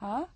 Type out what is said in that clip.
Huh.